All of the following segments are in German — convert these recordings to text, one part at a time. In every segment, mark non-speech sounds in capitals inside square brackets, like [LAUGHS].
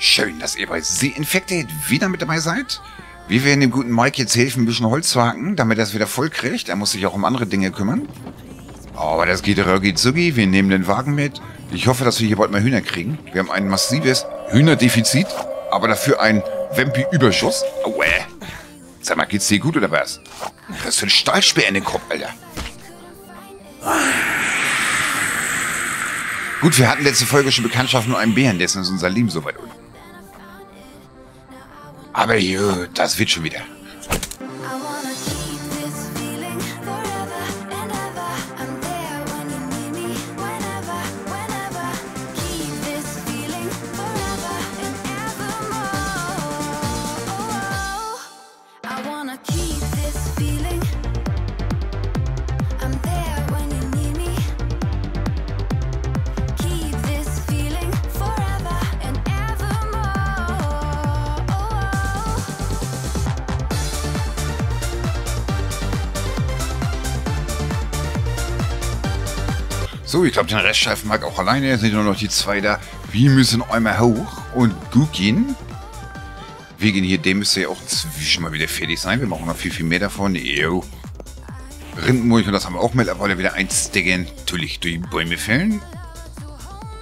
Schön, dass ihr bei The Infected wieder mit dabei seid. Wir werden dem guten Mike jetzt helfen, ein bisschen Holz zu hacken, damit er es wieder voll kriegt. Er muss sich auch um andere Dinge kümmern. Aber das geht rucki zucki. Wir nehmen den Wagen mit. Ich hoffe, dass wir hier bald mal Hühner kriegen. Wir haben ein massives Hühnerdefizit, aber dafür ein Vampi-Überschuss. Aue. Sag mal, geht's dir gut oder was? Was für ein Stahlspeer in den Kopf, Alter. Gut, wir hatten letzte Folge schon Bekanntschaft mit einem Bären, dessen ist unser Leben so weit unten. Aber das wird schon wieder. So, ich glaube, den Reststreifen mag auch alleine. Sind nur noch die zwei da. Wir müssen einmal hoch und gut gehen. Wegen hier, dem müsste ja auch zwischen mal wieder fertig sein. Wir machen noch viel, viel mehr davon. Ew. Rindenmulch und das haben wir auch mittlerweile wieder einstecken. Natürlich durch die Bäume fällen.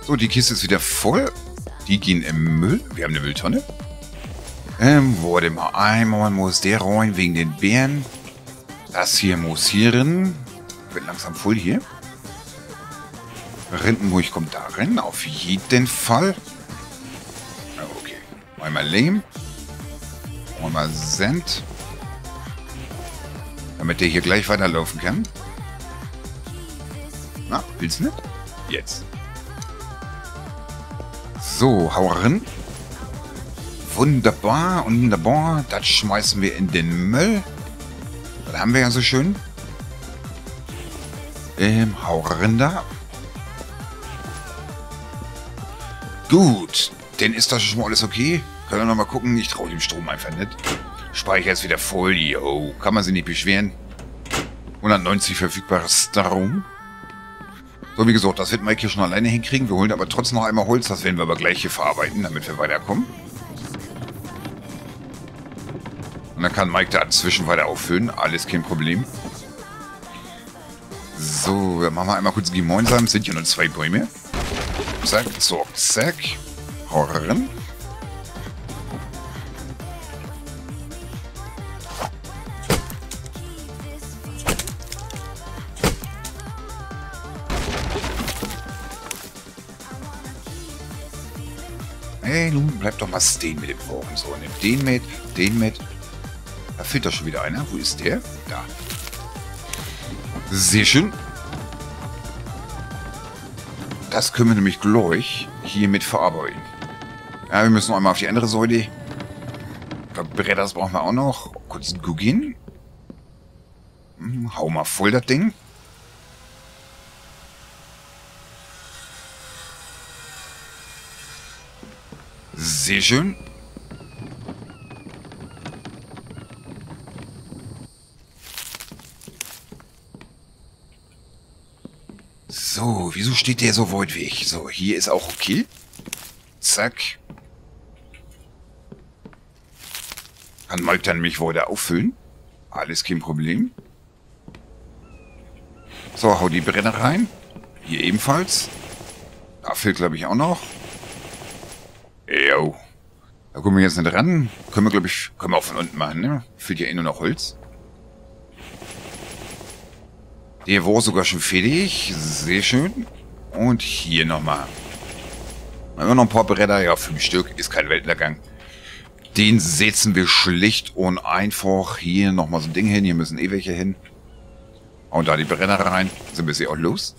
So, die Kiste ist wieder voll. Die gehen im Müll. Wir haben eine Mülltonne. Ähm, warte mal. Einmal muss der rein wegen den Bären. Das hier muss hier rein. Wird langsam voll hier. Rindenmulch kommt darin, auf jeden Fall. Okay. Einmal Lehm. Einmal Sand. Damit der hier gleich weiterlaufen kann. Na, willst du nicht? Jetzt. So, hau rein. Wunderbar, wunderbar. Das schmeißen wir in den Müll. Das haben wir ja so schön. Ähm, hau rein da. Gut, dann ist das schon mal alles okay. Können wir noch mal gucken. Ich traue dem Strom einfach nicht. Speicher ist wieder voll. Yo, kann man sich nicht beschweren. 190 verfügbares Strom. So, wie gesagt, das wird Mike hier schon alleine hinkriegen. Wir holen aber trotzdem noch einmal Holz. Das werden wir aber gleich hier verarbeiten, damit wir weiterkommen. Und dann kann Mike da inzwischen weiter auffüllen. Alles kein Problem. So, dann machen wir einmal kurz gemeinsam. Es sind ja nur zwei Bäume. Zack, zack, zack. Horren. Hey, nun bleib doch mal stehen mit dem Wagen. So, nimm den mit, den mit. Da fehlt doch schon wieder einer. Wo ist der? Da. Sehr schön. Das können wir nämlich gleich hier mit verarbeiten. Ja, wir müssen noch einmal auf die andere Säule. Bretters brauchen wir auch noch. Kurz gucken. Hm, hau mal voll das Ding. Sehr schön. So, wieso steht der so weit weg? So, hier ist auch okay. Zack. Kann Mike dann mich weiter auffüllen? Alles kein Problem. So, hau die Brenner rein. Hier ebenfalls. Da fehlt, glaube ich, auch noch. Jo. Da kommen wir jetzt nicht ran. Können wir, glaube ich, können wir auch von unten machen, ne? Fehlt ja eh nur noch Holz. Der war sogar schon fertig. Sehr schön. Und hier nochmal. Immer noch ein paar Bretter. Ja, fünf Stück. Ist kein Weltuntergang. Den setzen wir schlicht und einfach hier nochmal so ein Ding hin. Hier müssen eh welche hin. Und da die Brenner rein. Sind wir sie auch los?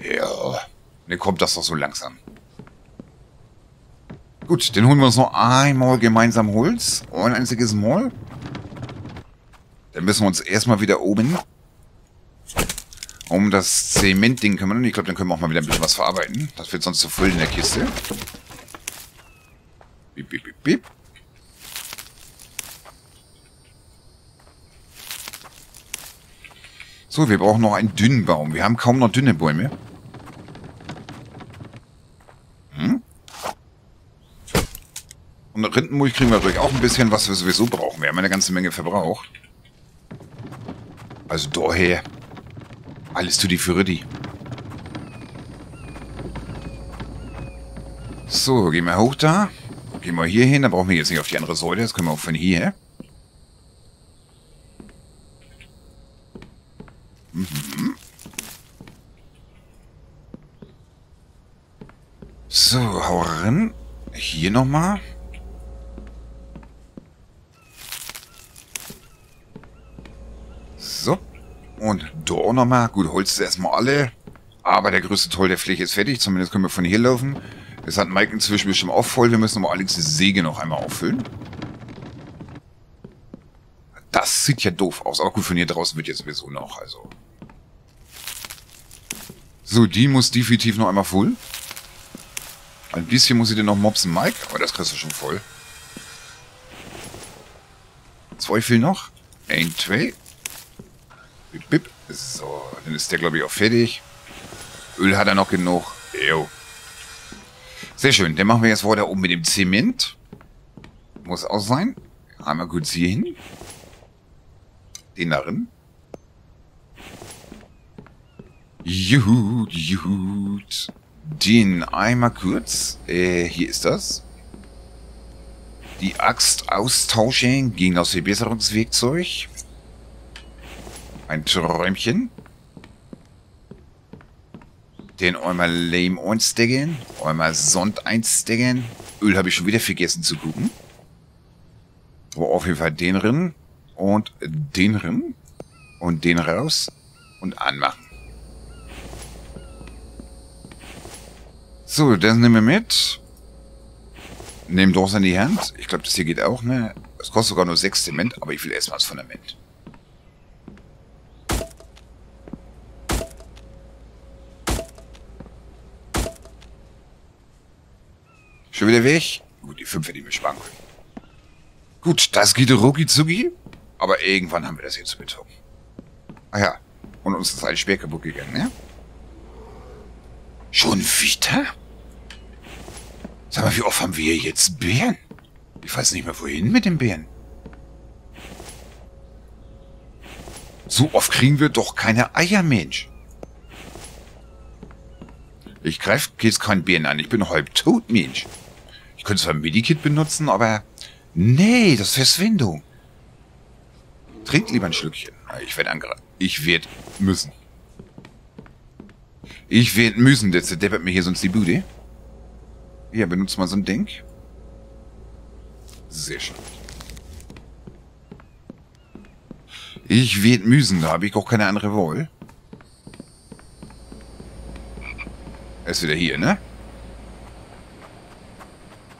Ja. Dann kommt das doch so langsam. Gut, dann holen wir uns noch einmal gemeinsam Holz. Ein einziges Mal. Dann müssen wir uns erstmal wieder oben um das Zementding kümmern. Ich glaube, dann können wir auch mal wieder ein bisschen was verarbeiten. Das wird sonst zu voll in der Kiste. Bip, bip, bip, bip. So, wir brauchen noch einen dünnen Baum. Wir haben kaum noch dünne Bäume. Hm? Und Rindenmulch kriegen wir natürlich auch ein bisschen, was wir sowieso brauchen. Wir haben eine ganze Menge verbraucht. Also daher. Alles zu die für die. So, gehen wir hoch da. Gehen wir hier hin. Da brauchen wir jetzt nicht auf die andere Säule. Das können wir auch von hier. Mhm. So, hau rein. Hier nochmal. So. Und da nochmal. Gut, Holz ist erstmal alle. Aber der größte Teil der Fläche ist fertig. Zumindest können wir von hier laufen. Es hat Mike inzwischen bestimmt auch voll. Wir müssen aber allerdings die Säge noch einmal auffüllen. Das sieht ja doof aus. Aber gut, von hier draußen wird jetzt sowieso noch. Also. So, die muss definitiv noch einmal voll. Ein bisschen muss ich dir noch mopsen, Mike. Aber das kriegst du schon voll. Zwei fehlen noch. Ein, zwei. Bip, bip. So, dann ist der, glaube ich, auch fertig. Öl hat er noch genug. Jo. Sehr schön. Dann machen wir jetzt weiter oben mit dem Zement. Muss auch sein. Einmal kurz hier hin. Den darin. Juhut, juhut. Den einmal kurz. Äh, hier ist das. Die Axt austauschen gegen das Verbesserungswerkzeug. Ein Träumchen. Den einmal Lame einstecken. Einmal Sond einstecken. Öl habe ich schon wieder vergessen zu gucken. Aber auf jeden Fall den drin. Und den drin. Und den raus. Und anmachen. So, das nehmen wir mit. Nehmen Dors in die Hand. Ich glaube, das hier geht auch, ne? Es kostet sogar nur 6 Zement, aber ich will erstmal das Fundament. Schon wieder weg? Gut, die 5 hätte ich mir sparen können. Gut, das geht rucki zucki. Aber irgendwann haben wir das hier zu Beton. Ah ja, und uns ist alles schwer kaputt gegangen, ne? Schon wieder? Sag mal, wie oft haben wir jetzt Bären? Ich weiß nicht mehr, wohin mit den Bären. So oft kriegen wir doch keine Eier, Mensch. Ich greife jetzt keinen Bären an. Ich bin halb tot, Mensch. Könnte zwar ein Medikit benutzen, aber... Nee, das ist Verschwendung. Trink lieber ein Schlückchen. Ich werde angreifen. Ich werde müssen. Ich werde müssen, der zerdeppert mir hier sonst die Bude. Ja, benutzt mal so ein Ding. Sehr schön. Ich werde müssen, da habe ich auch keine andere Wahl. Er ist wieder hier, ne?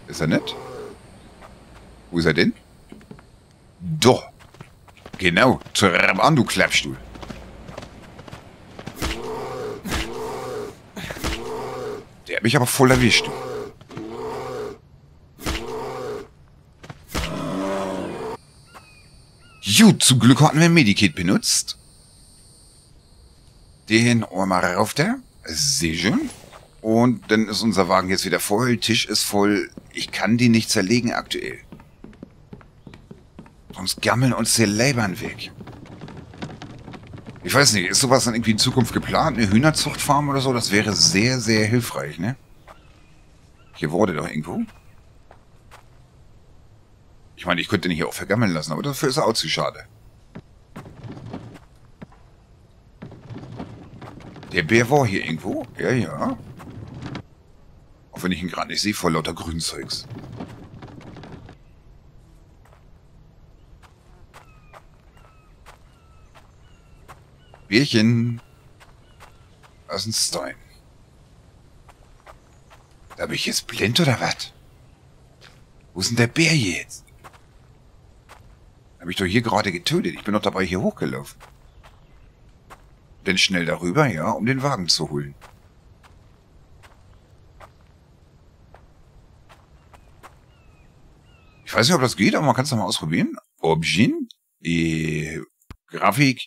Ist er nicht? Wo ist er denn? Doch. Genau. Trab an, du Klappstuhl. Der hat mich aber voll erwischt. Gut, zum Glück hatten wir Medikit benutzt. Den einmal rauf da. Sehr schön. Und dann ist unser Wagen jetzt wieder voll. Tisch ist voll. Ich kann die nicht zerlegen aktuell. Sonst gammeln uns die Lebern weg. Ich weiß nicht, ist sowas dann irgendwie in Zukunft geplant? Eine Hühnerzuchtfarm oder so? Das wäre sehr, sehr hilfreich, ne? Hier wurde doch irgendwo. Ich meine, ich könnte den hier auch vergammeln lassen, aber dafür ist er auch zu schade. Der Bär war hier irgendwo? Ja, ja. Auch wenn ich ihn gerade nicht sehe, vor lauter Grünzeugs. Bärchen. Was ist ein Stein? Da bin ich jetzt blind oder was? Wo ist denn der Bär jetzt? Hab ich doch hier gerade getötet. Ich bin doch dabei hier hochgelaufen. Denn schnell darüber, ja, um den Wagen zu holen. Weiß nicht, ob das geht, aber man kann es doch mal ausprobieren. Objin, äh, Grafik,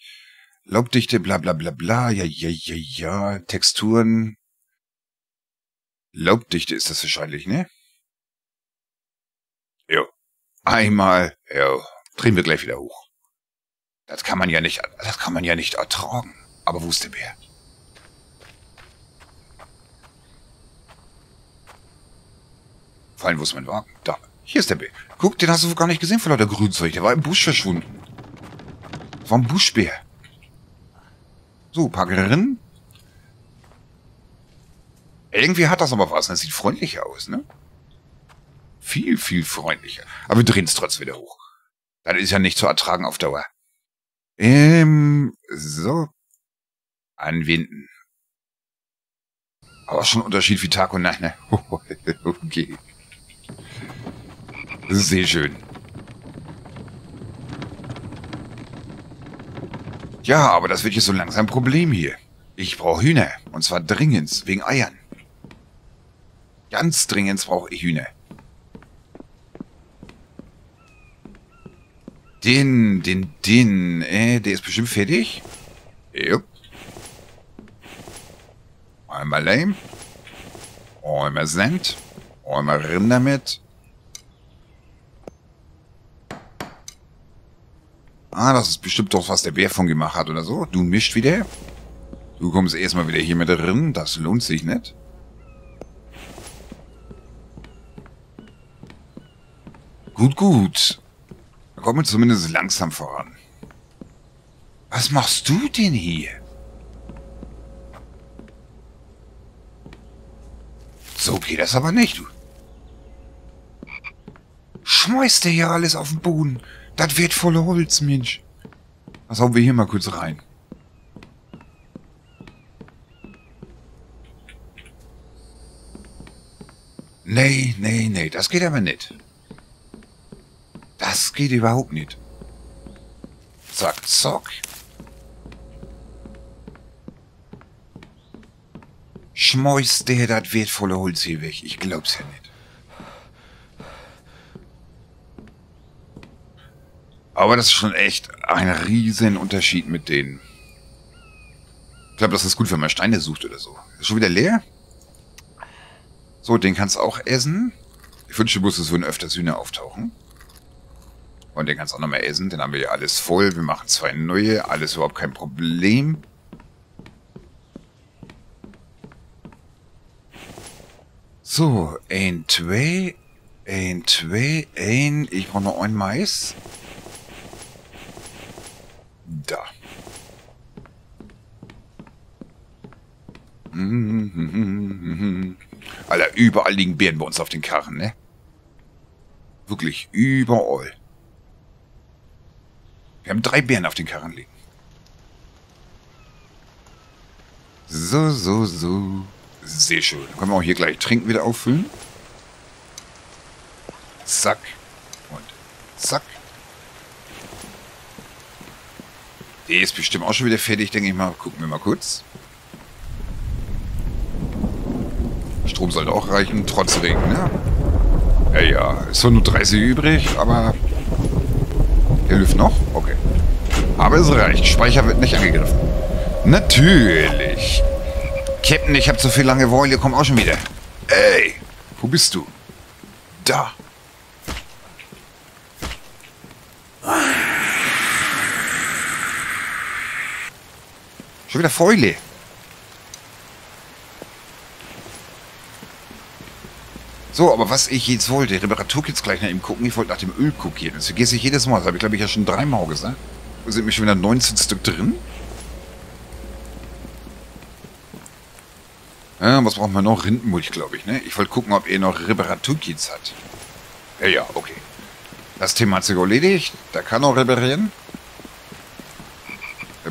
Laubdichte, bla bla bla bla, ja, ja, ja, ja, Texturen. Laubdichte ist das wahrscheinlich, ne? Einmal, ja, drehen wir gleich wieder hoch. Das kann man ja nicht, das kann man ja nicht ertragen. Aber wo ist der Bär? Vor allem, wo ist mein Wagen? Da. Hier ist der Bär. Guck, den hast du gar nicht gesehen vor lauter Grünzeug. Der war im Busch verschwunden. Das war ein Buschbär. So, Packerin. Irgendwie hat das aber was. Das sieht freundlicher aus, ne? Viel, viel freundlicher. Aber wir drehen es trotzdem wieder hoch. Das ist ja nicht zu ertragen auf Dauer. Ähm, so. Anwinden. Aber schon Unterschied wie Tag und Nacht, ne? [LAUGHS] okay. Sehr schön. Ja, aber das wird jetzt so langsam ein Problem hier. Ich brauche Hühner. Und zwar dringend, wegen Eiern. Ganz dringend brauche ich Hühner. Den, den, den, äh, der ist bestimmt fertig. Jupp. Einmal Leim. Einmal Sand. Einmal Rinder mit. Ah, das ist bestimmt doch, was der Bär von gemacht hat oder so. Du mischt wieder. Du kommst erstmal wieder hier mit drin. Das lohnt sich nicht. Gut, gut. Da kommen wir zumindest langsam voran. Was machst du denn hier? So geht das aber nicht, du. Schmeißt der hier alles auf den Boden? Das wertvolle Holz, Mensch. Was hauen wir hier mal kurz rein? Nee, nee, nee, das geht aber nicht. Das geht überhaupt nicht. Zack, zack. Schmeißt der das wertvolle Holz hier weg. Ich glaub's ja nicht. Aber das ist schon echt ein riesen Unterschied mit denen. Ich glaube, das ist gut, wenn man Steine sucht oder so. Ist schon wieder leer? So, den kannst du auch essen. Ich wünsche bloß, es würden öfters Hühner auftauchen. Und den kannst du auch nochmal essen. Den haben wir ja alles voll. Wir machen zwei neue. Alles überhaupt kein Problem. So, ein, zwei, ein, zwei, ein. Ich brauche noch ein Mais. Da. Alter, überall liegen Beeren bei uns auf den Karren, ne? Wirklich, überall. Wir haben drei Beeren auf den Karren liegen. So, so, so. Sehr schön. Dann können wir auch hier gleich Trinken wieder auffüllen. Zack. Und zack. Der ist bestimmt auch schon wieder fertig, denke ich mal. Gucken wir mal kurz. Strom sollte auch reichen, trotz Regen, ne? Ja, ja. Ist nur 30 übrig, aber... Der Luft noch? Okay. Aber es reicht. Speicher wird nicht angegriffen. Natürlich. Captain, ich habe zu viel lange Langeweile, komm auch schon wieder. Ey, wo bist du? Da. Schon wieder Fäule. So, aber was ich jetzt wollte, Reparatur jetzt gleich nach ihm gucken. Ich wollte nach dem Öl gucken. Das vergesse ich jedes Mal. Das habe ich, glaube ich, ja schon dreimal gesagt. Da sind mir schon wieder 19 Stück drin. Ja, was brauchen wir noch? Rindenmulch, glaube ich, ne? Ich wollte gucken, ob er noch Reparaturkits hat. Ja, ja, okay. Das Thema hat sich erledigt. Der kann auch reparieren.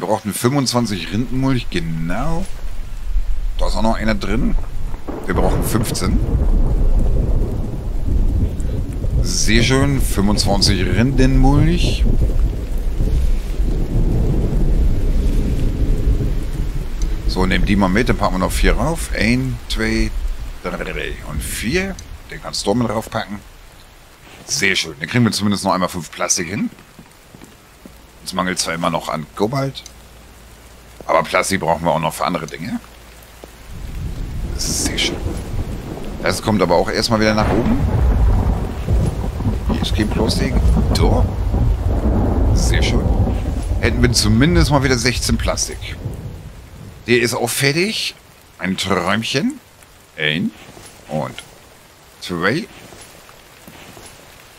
Wir brauchten 25 Rindenmulch, genau. Da ist auch noch einer drin. Wir brauchen 15. Sehr schön, 25 Rindenmulch. So, nehmen die mal mit, dann packen wir noch vier rauf. Ein, zwei, drei und vier. Den kannst du mit draufpacken. Sehr schön. Dann kriegen wir zumindest noch einmal fünf Plastik hin. Uns mangelt zwar immer noch an Kobalt. Aber Plastik brauchen wir auch noch für andere Dinge. Das ist sehr schön. Das kommt aber auch erstmal wieder nach oben. Hier Gut, kein Plastik. Doch. Sehr schön. Hätten wir zumindest mal wieder 16 Plastik. Der ist auch fertig. Ein Träumchen. Ein. Und zwei.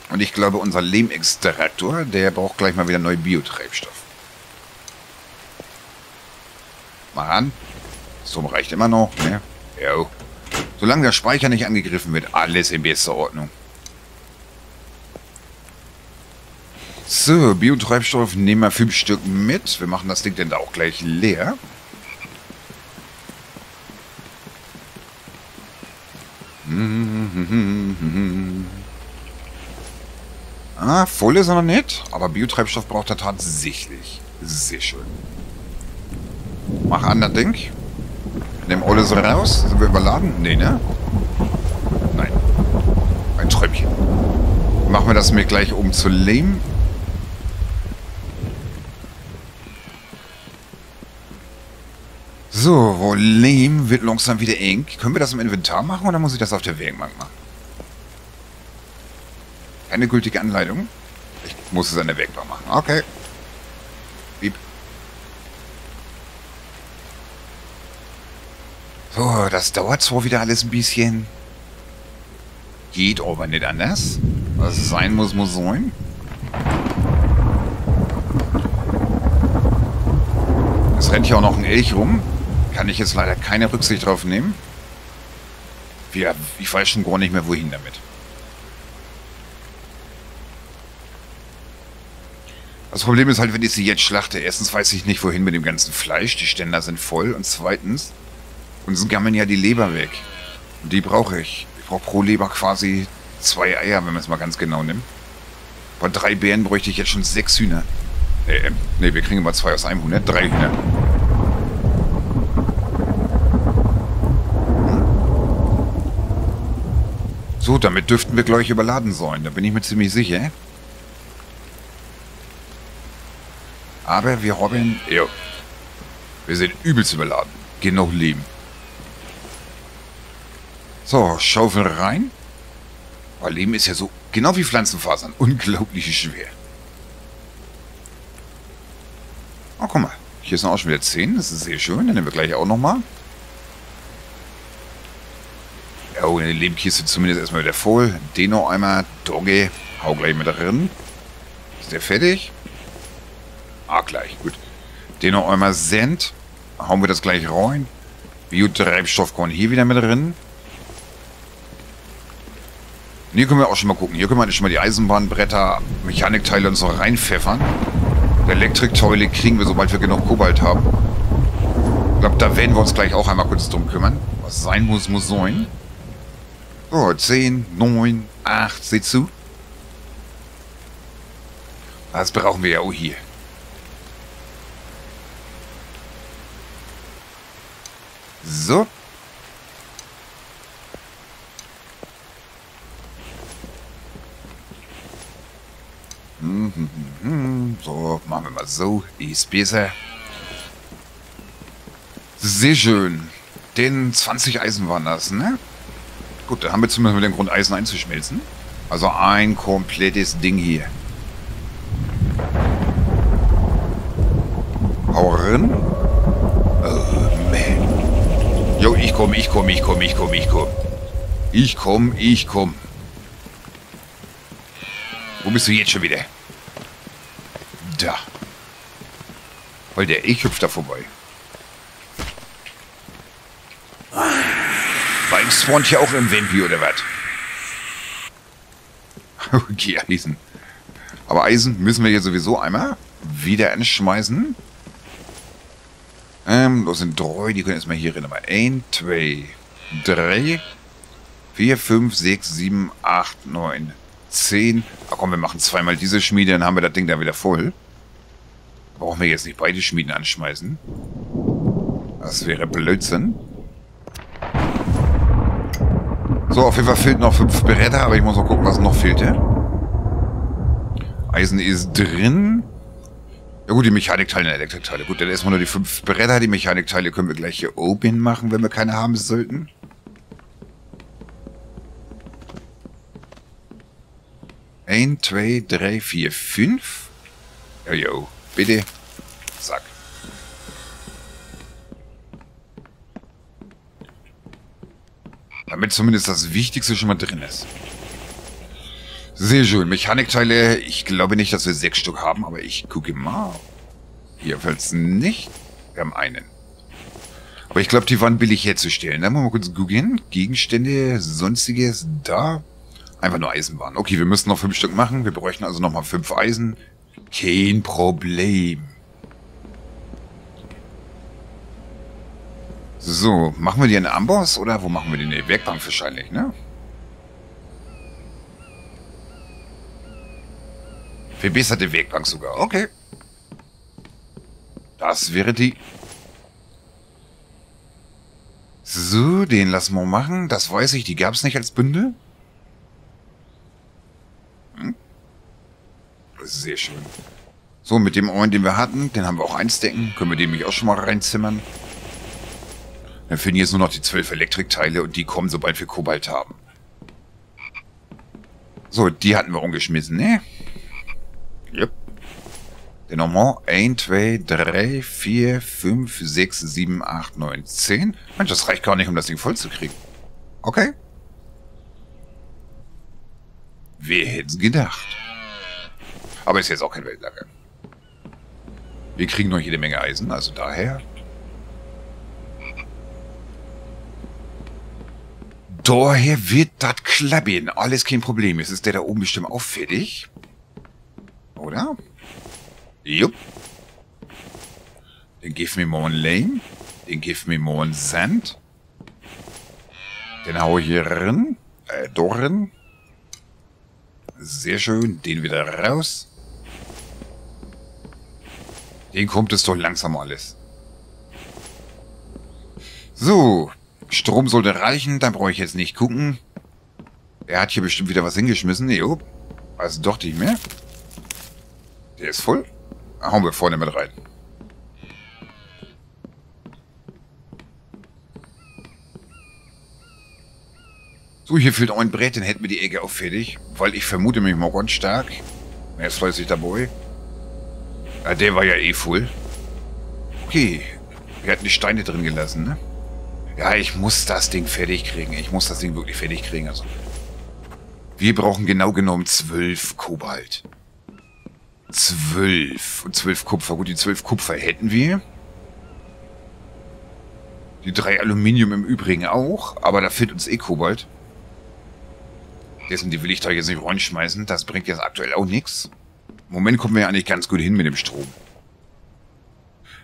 Und ich glaube, unser Lehmextraktor, der braucht gleich mal wieder neuen Biotreibstoff. Mal an. So reicht immer noch, ne? Ja. Solange der Speicher nicht angegriffen wird, alles in bester Ordnung. So, Biotreibstoff nehmen wir fünf Stück mit. Wir machen das Ding dann da auch gleich leer. Ah, voll ist er noch nicht, aber Biotreibstoff braucht er tatsächlich. Sehr schön. Mach an das Ding. Nimm alles raus. Sind wir überladen? Nee, ne? Nein. Ein Träumchen. Machen wir das mir gleich um zu Lehm. So, Lehm wird langsam wieder eng. Können wir das im Inventar machen oder muss ich das auf der Werkbank machen? Keine gültige Anleitung. Ich muss es an der Werkbank machen. Okay. So, das dauert zwar wieder alles ein bisschen. Geht aber nicht anders. Was sein muss, muss sein. Es rennt hier auch noch ein Elch rum. Kann ich jetzt leider keine Rücksicht drauf nehmen. Wir, ich weiß schon gar nicht mehr, wohin damit. Das Problem ist halt, wenn ich sie jetzt schlachte. Erstens weiß ich nicht, wohin mit dem ganzen Fleisch. Die Ständer sind voll. Und zweitens, uns gammeln ja die Leber weg. Und die brauche ich. Ich brauche pro Leber quasi zwei Eier, wenn man es mal ganz genau nimmt. Bei drei Bären bräuchte ich jetzt schon sechs Hühner. Äh, ne, wir kriegen immer zwei aus einem Huhn, ne? Drei Hühner. So, damit dürften wir gleich überladen sein. Da bin ich mir ziemlich sicher. Aber wir haben... Ja. Wir sind übelst überladen. Genug Leben. So, Schaufel rein. Weil Leben ist ja so, genau wie Pflanzenfasern, unglaublich schwer. Oh, guck mal. Hier sind auch schon wieder 10. Das ist sehr schön. Dann nehmen wir gleich auch nochmal. Oh, in der Lehmkiste zumindest erstmal wieder voll. Den noch einmal. Dogge. Hau gleich mit drin. Ist der fertig? Ah, gleich, gut. Den noch einmal Send. Hauen wir das gleich rein. Biotreibstoffkorn hier wieder mit drin. Und hier können wir auch schon mal gucken. Hier können wir schon mal die Eisenbahnbretter, Mechanikteile und so reinpfeffern. Elektrikteile kriegen wir, sobald wir genug Kobalt haben. Ich glaube, da werden wir uns gleich auch einmal kurz drum kümmern. Was sein muss, muss sein. So, 10, 9, 8, seht zu. Das brauchen wir ja auch hier. So. So, machen wir mal so. Ist besser. Sehr schön. Den 20 Eisen waren das, ne? Gut, dann haben wir zumindest mit dem Grund Eisen einzuschmelzen. Also ein komplettes Ding hier. Hau rein. Jo, ich komm, ich komm, ich komm, ich komm, ich komm. Ich komm, ich komm. Wo bist du jetzt schon wieder? Da. Der ich hüpft da vorbei. Weil ich spawnt hier auch im Vampi oder was? [LAUGHS] okay, Eisen. Aber Eisen müssen wir hier sowieso einmal wieder anschmeißen. Ähm, das sind drei, die können erstmal hier rein. Aber 1, 2, 3, 4, 5, 6, 7, 8, 9, 10. Ach komm, wir machen zweimal diese Schmiede, dann haben wir das Ding da wieder voll. Brauchen wir jetzt nicht beide Schmieden anschmeißen. Das wäre Blödsinn. So, auf jeden Fall fehlt noch fünf Bretter, aber ich muss noch gucken, was noch fehlte. Eisen ist drin. Ja gut, die Mechanikteile und Elektrikteile. Gut, dann erstmal nur die fünf Bretter. Die Mechanikteile können wir gleich hier oben machen, wenn wir keine haben sollten. 1, 2, 3, 4, 5. Jojo, bitte. Zack. Damit zumindest das Wichtigste schon mal drin ist. Sehr schön. Mechanikteile, ich glaube nicht, dass wir sechs Stück haben, aber ich gucke mal. Jedenfalls nicht. Wir haben einen. Aber ich glaube, die waren billig herzustellen. Dann wollen wir mal kurz googeln. Gegenstände, sonstiges, da. Einfach nur Eisenbahn. Okay, wir müssen noch fünf Stück machen. Wir bräuchten also nochmal fünf Eisen. Kein Problem. So, machen wir die in Amboss oder wo machen wir der Werkbank wahrscheinlich, ne? Verbesserte Werkbank sogar. Okay. Das wäre die. So, den lassen wir machen. Das weiß ich, die gab es nicht als Bündel. Sehr schön. So, mit dem Ohren, den wir hatten, den haben wir auch einstecken. Können wir den mich auch schon mal reinzimmern. Dann fehlen jetzt nur noch die zwölf Elektrikteile und die kommen, sobald wir Kobalt haben. So, die hatten wir umgeschmissen, ne? Yep. Den nochmal. 1, 2, 3, 4, 5, 6, 7, 8, 9, 10. Mensch, das reicht gar nicht, um das Ding voll zu kriegen. Okay. Wer hätte es gedacht? Aber ist jetzt auch kein Weltlager. Wir kriegen noch jede Menge Eisen, also daher Daher wird das klappen. Alles kein Problem. Jetzt ist der da oben bestimmt auch fertig. Oder? Jupp. Den give me more Lane. Den give me more Sand. Den hau ich hier rein. Äh, drin. Sehr schön. Den wieder raus. Den kommt es doch langsam alles. So, Strom sollte reichen, dann brauche ich jetzt nicht gucken. Er hat hier bestimmt wieder was hingeschmissen. Jo. Also doch nicht mehr. Der ist voll. Hauen wir vorne mit rein. So, hier fehlt ein Brett, dann hätten wir die Ecke auch fertig. Weil ich vermute mich mal ganz stark. Er ist fleißig dabei. Ja, der war ja eh voll. Okay. Wir hatten die Steine drin gelassen, ne? Ja, ich muss das Ding fertig kriegen. Ich muss das Ding wirklich fertig kriegen. Also, wir brauchen genau genommen zwölf Kobalt. Zwölf. Und zwölf Kupfer. Gut, die zwölf Kupfer hätten wir. Die drei Aluminium im Übrigen auch. Aber da fehlt uns eh Kobalt. Dessen, die will ich da jetzt nicht reinschmeißen. Das bringt jetzt aktuell auch nichts. Im Moment kommen wir ja eigentlich ganz gut hin mit dem Strom.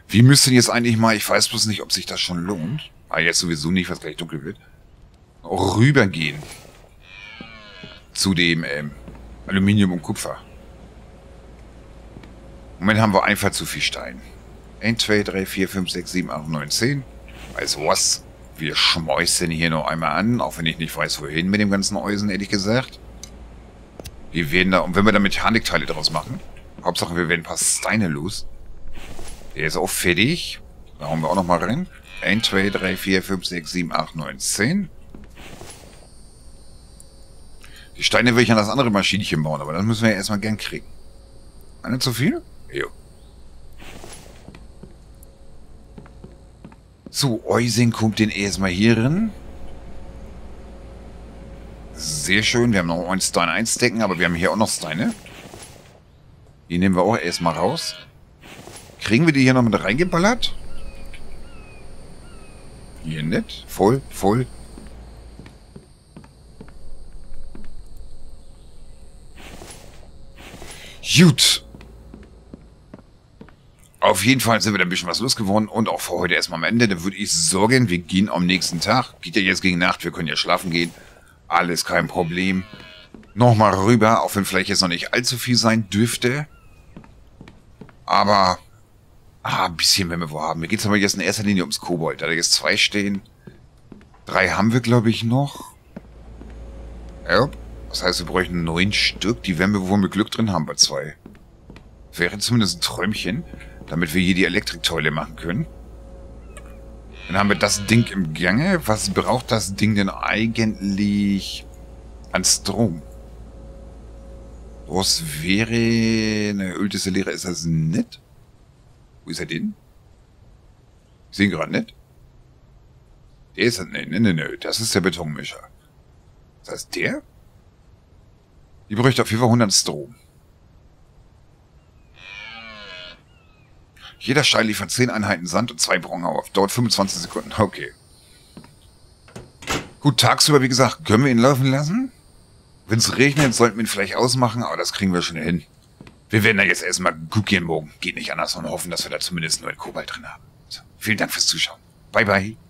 Wie müssten jetzt eigentlich mal, ich weiß bloß nicht, ob sich das schon lohnt. Ah, jetzt sowieso nicht, was gleich dunkel wird. Rübergehen. Zu dem ähm, Aluminium und Kupfer. Im Moment haben wir einfach zu viel Stein. 1, 2, 3, 4, 5, 6, 7, 8, 9, 10. Weißt du was? Wir schmeißen hier noch einmal an, auch wenn ich nicht weiß, wohin mit dem ganzen Eisen, ehrlich gesagt. Wir werden da, und wenn wir da Mechanikteile draus machen, Hauptsache wir werden ein paar Steine los. Der ist auch fertig. Da hauen wir auch noch mal rein. 1, 2, 3, 4, 5, 6, 7, 8, 9, 10. Die Steine will ich an das andere Maschinchen bauen, aber das müssen wir ja erstmal gern kriegen. Eine zu viel? Jo. So, Eusing kommt den erstmal hier rein. Sehr schön, wir haben noch einen Stein einstecken, aber wir haben hier auch noch Steine. Die nehmen wir auch erstmal raus. Kriegen wir die hier noch mit reingeballert? Hier nicht. Voll, voll. Gut. Auf jeden Fall sind wir da ein bisschen was losgeworden und auch für heute erstmal am Ende. Da würde ich sorgen, wir gehen am nächsten Tag. Geht ja jetzt gegen Nacht, wir können ja schlafen gehen. Alles kein Problem. Nochmal rüber, auch wenn vielleicht jetzt noch nicht allzu viel sein dürfte. Aber Ah, ein bisschen, wenn wir wo haben. Mir geht es aber jetzt in erster Linie ums Kobold. Da jetzt zwei stehen. Drei haben wir, glaube ich, noch. Ja. Das heißt, wir bräuchten neun Stück. Die werden wir wohl mit Glück drin haben bei zwei. Wäre zumindest ein Träumchen, damit wir hier die Elektrikteile machen können. Dann haben wir das Ding im Gange. Was braucht das Ding denn eigentlich an Strom? Was wäre eine Lehre? Ist das nicht? Wo ist er denn? Ich sehe ihn gerade nicht. Der ist das. Nee, nee, nee, nee. Das ist der Betonmischer. Das heißt, der? Die bräuchte auf jeden Fall 100 Strom. Jeder Stein liefert 10 Einheiten Sand und 2 Bronze auf. Dauert 25 Sekunden. Okay. Gut, tagsüber, wie gesagt, können wir ihn laufen lassen? Wenn es regnet, sollten wir ihn vielleicht ausmachen, aber das kriegen wir schon hin. Wir werden da jetzt erstmal gut gehen morgen. Geht nicht anders und hoffen, dass wir da zumindest nur einen Kobalt drin haben. So, vielen Dank fürs Zuschauen. Bye, bye.